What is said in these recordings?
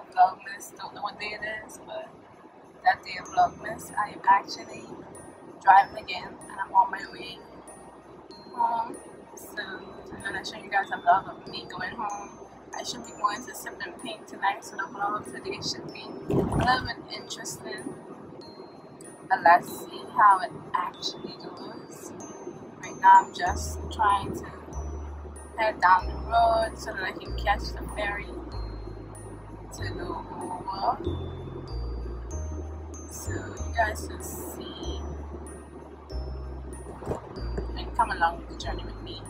To Vlogmas. Don't know what day it is, but that day of Vlogmas, I am actually driving again, and I'm on my way home. So I'm gonna show you guys a vlog of me going home. I should be going to Sip and Paint tonight, so the vlog today should be a little bit interesting. But let's see how it actually goes. Right now, I'm just trying to head down the road so that I can catch the ferry to go over. So you guys can see and come along the journey with me.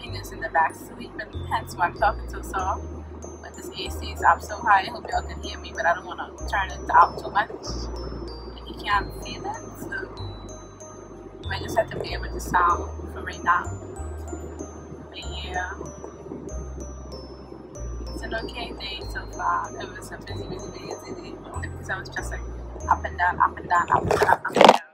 King is in the back sleeping, hence why I'm talking so soft. But this AC is up so high, I hope y'all can hear me, but I don't want to turn it down too much. And you can't feel it, so I just have to be with the sound for right now. But yeah. It's an okay day so far. It was a busy, busy day yesterday because I was just like up and down, up and down, up and down, up and down.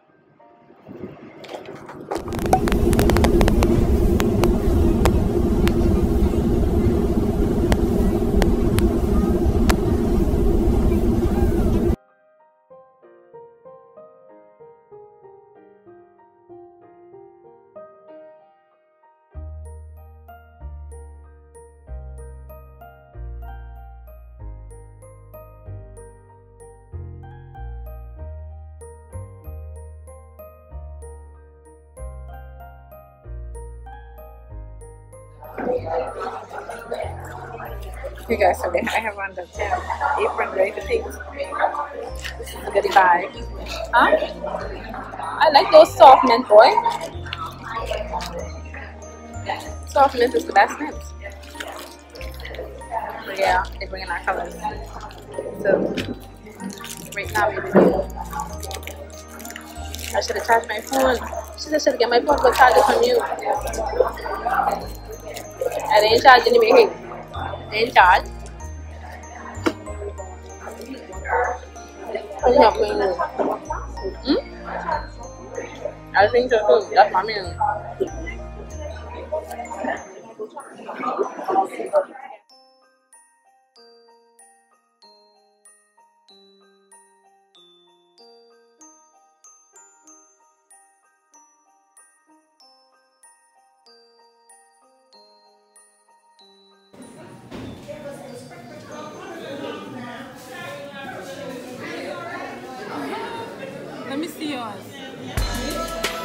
You guys, so I have on the um, apron ready to the goodie bag. Huh? I like those soft mint, boy. Soft mint is the best mint. But yeah, they're bringing our colors. So, right now we're I should have charged my phone. She said I should get my phone, but charge it from you. I didn't charge anything. Didn't charge. Không nhập mình ừ? I think so too. That's my meaning. Let me see yours.